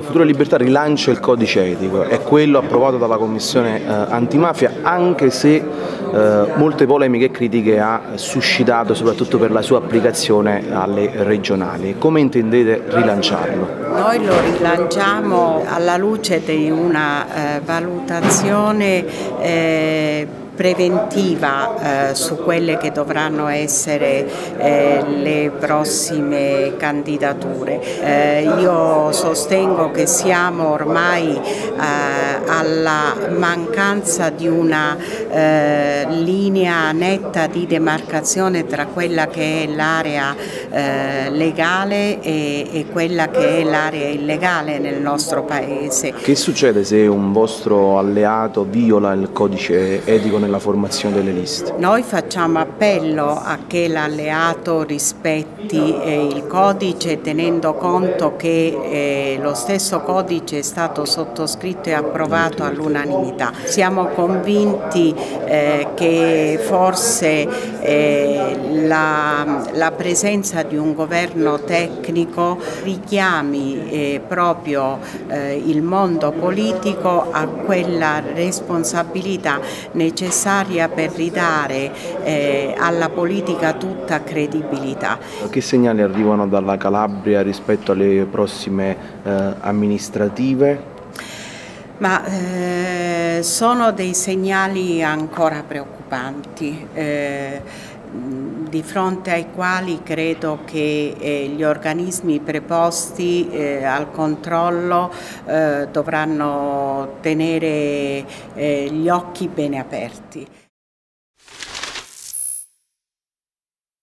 Futura Libertà rilancia il codice etico, è quello approvato dalla Commissione eh, antimafia, anche se eh, molte polemiche e critiche ha suscitato soprattutto per la sua applicazione alle regionali. Come intendete rilanciarlo? Noi lo rilanciamo alla luce di una eh, valutazione eh, preventiva eh, su quelle che dovranno essere eh, le prossime candidature. Eh, io sostengo che siamo ormai eh, alla mancanza di una eh, linea netta di demarcazione tra quella che è l'area eh, legale e, e quella che è l'area illegale nel nostro Paese. Che succede se un vostro alleato viola il codice etico nella formazione delle liste? Noi facciamo appello a che l'alleato rispetti eh, il codice tenendo conto che eh, lo stesso codice è stato sottoscritto e approvato all'unanimità. Siamo convinti eh, che forse eh, la, la, presenza di un governo tecnico richiami eh, proprio eh, il mondo politico a quella responsabilità necessaria per ridare eh, alla politica tutta credibilità. Che segnali arrivano dalla Calabria rispetto alle prossime eh, amministrative? Ma eh, sono dei segnali ancora preoccupanti. Eh, di fronte ai quali credo che eh, gli organismi preposti eh, al controllo eh, dovranno tenere eh, gli occhi bene aperti.